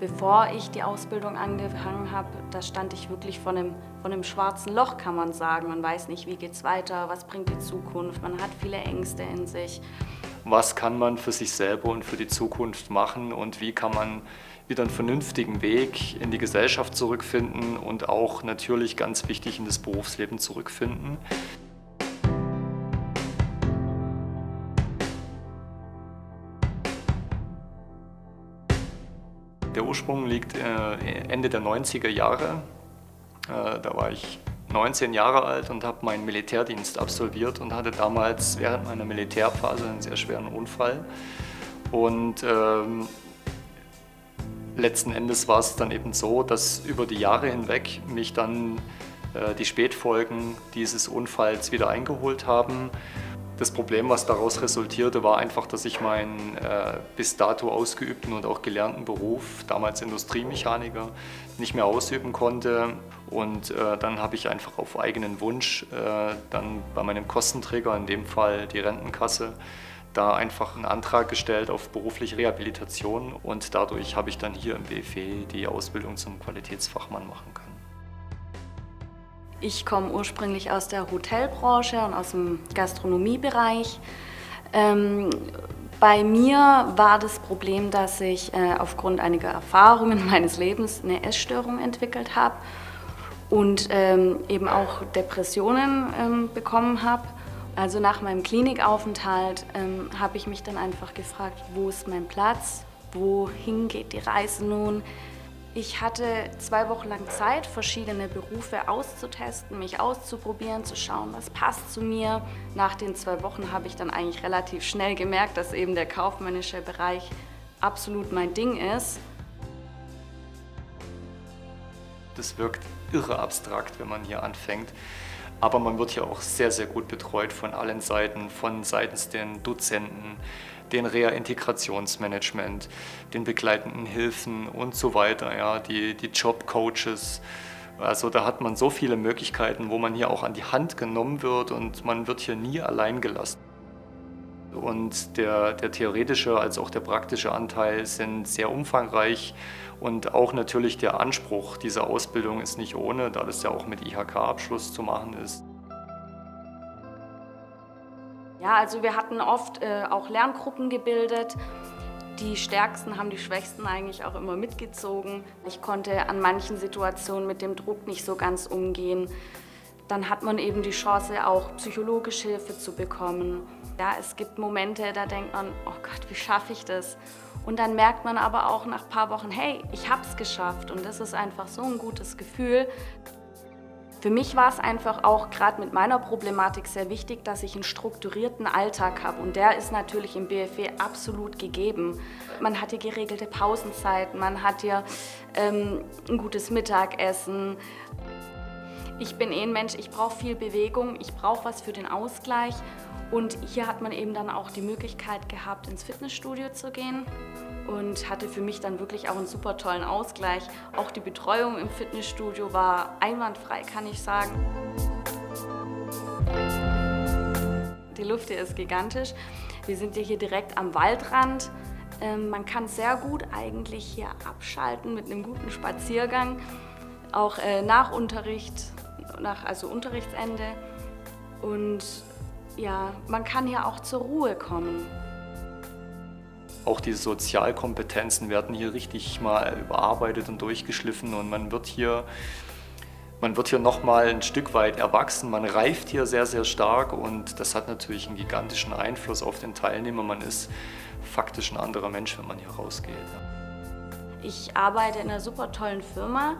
Bevor ich die Ausbildung angefangen habe, da stand ich wirklich vor einem, vor einem schwarzen Loch, kann man sagen. Man weiß nicht, wie geht es weiter, was bringt die Zukunft, man hat viele Ängste in sich. Was kann man für sich selber und für die Zukunft machen und wie kann man wieder einen vernünftigen Weg in die Gesellschaft zurückfinden und auch natürlich ganz wichtig in das Berufsleben zurückfinden. Der Ursprung liegt äh, Ende der 90er Jahre. Äh, da war ich 19 Jahre alt und habe meinen Militärdienst absolviert und hatte damals während meiner Militärphase einen sehr schweren Unfall. Und ähm, letzten Endes war es dann eben so, dass über die Jahre hinweg mich dann äh, die Spätfolgen dieses Unfalls wieder eingeholt haben das Problem, was daraus resultierte, war einfach, dass ich meinen äh, bis dato ausgeübten und auch gelernten Beruf, damals Industriemechaniker, nicht mehr ausüben konnte. Und äh, dann habe ich einfach auf eigenen Wunsch äh, dann bei meinem Kostenträger, in dem Fall die Rentenkasse, da einfach einen Antrag gestellt auf berufliche Rehabilitation und dadurch habe ich dann hier im BFE die Ausbildung zum Qualitätsfachmann machen können. Ich komme ursprünglich aus der Hotelbranche und aus dem Gastronomiebereich. Ähm, bei mir war das Problem, dass ich äh, aufgrund einiger Erfahrungen meines Lebens eine Essstörung entwickelt habe und ähm, eben auch Depressionen ähm, bekommen habe. Also nach meinem Klinikaufenthalt ähm, habe ich mich dann einfach gefragt, wo ist mein Platz, wohin geht die Reise nun, ich hatte zwei Wochen lang Zeit, verschiedene Berufe auszutesten, mich auszuprobieren, zu schauen, was passt zu mir. Nach den zwei Wochen habe ich dann eigentlich relativ schnell gemerkt, dass eben der kaufmännische Bereich absolut mein Ding ist. Das wirkt irre abstrakt, wenn man hier anfängt. Aber man wird hier auch sehr, sehr gut betreut von allen Seiten, von seitens den Dozenten, den Reintegrationsmanagement, den begleitenden Hilfen und so weiter, ja, die, die Jobcoaches. Also da hat man so viele Möglichkeiten, wo man hier auch an die Hand genommen wird und man wird hier nie allein gelassen. Und der, der theoretische als auch der praktische Anteil sind sehr umfangreich und auch natürlich der Anspruch dieser Ausbildung ist nicht ohne, da das ja auch mit IHK-Abschluss zu machen ist. Ja, also wir hatten oft äh, auch Lerngruppen gebildet. Die Stärksten haben die Schwächsten eigentlich auch immer mitgezogen. Ich konnte an manchen Situationen mit dem Druck nicht so ganz umgehen. Dann hat man eben die Chance, auch psychologische Hilfe zu bekommen. Ja, es gibt Momente, da denkt man, oh Gott, wie schaffe ich das? Und dann merkt man aber auch nach ein paar Wochen, hey, ich habe es geschafft. Und das ist einfach so ein gutes Gefühl. Für mich war es einfach auch gerade mit meiner Problematik sehr wichtig, dass ich einen strukturierten Alltag habe. Und der ist natürlich im BFW absolut gegeben. Man hat hier geregelte Pausenzeiten, man hat hier ähm, ein gutes Mittagessen. Ich bin eh ein Mensch, ich brauche viel Bewegung, ich brauche was für den Ausgleich. Und hier hat man eben dann auch die Möglichkeit gehabt, ins Fitnessstudio zu gehen und hatte für mich dann wirklich auch einen super tollen Ausgleich. Auch die Betreuung im Fitnessstudio war einwandfrei, kann ich sagen. Die Luft hier ist gigantisch. Wir sind hier direkt am Waldrand. Ähm, man kann sehr gut eigentlich hier abschalten mit einem guten Spaziergang. Auch äh, nach Unterricht, nach, also Unterrichtsende. Und ja, man kann hier auch zur Ruhe kommen. Auch die Sozialkompetenzen werden hier richtig mal überarbeitet und durchgeschliffen und man wird hier, man wird hier nochmal ein Stück weit erwachsen, man reift hier sehr, sehr stark und das hat natürlich einen gigantischen Einfluss auf den Teilnehmer. Man ist faktisch ein anderer Mensch, wenn man hier rausgeht. Ich arbeite in einer super tollen Firma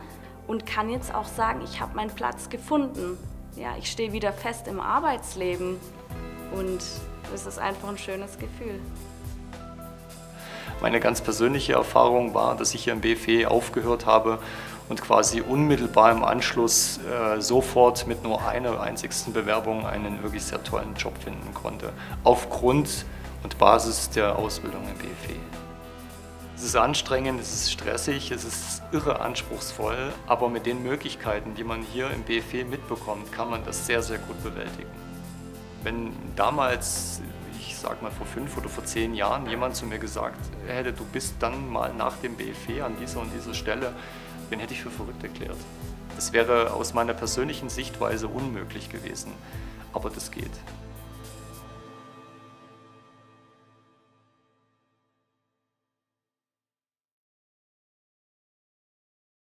und kann jetzt auch sagen, ich habe meinen Platz gefunden. Ja, ich stehe wieder fest im Arbeitsleben. Und es ist einfach ein schönes Gefühl. Meine ganz persönliche Erfahrung war, dass ich hier im BFE aufgehört habe und quasi unmittelbar im Anschluss äh, sofort mit nur einer einzigsten Bewerbung einen wirklich sehr tollen Job finden konnte. Aufgrund und Basis der Ausbildung im BFE. Es ist anstrengend, es ist stressig, es ist irre anspruchsvoll, aber mit den Möglichkeiten, die man hier im BFE mitbekommt, kann man das sehr, sehr gut bewältigen. Wenn damals, ich sag mal vor fünf oder vor zehn Jahren, jemand zu mir gesagt hätte, du bist dann mal nach dem BFW an dieser und dieser Stelle, den hätte ich für verrückt erklärt. Das wäre aus meiner persönlichen Sichtweise unmöglich gewesen, aber das geht.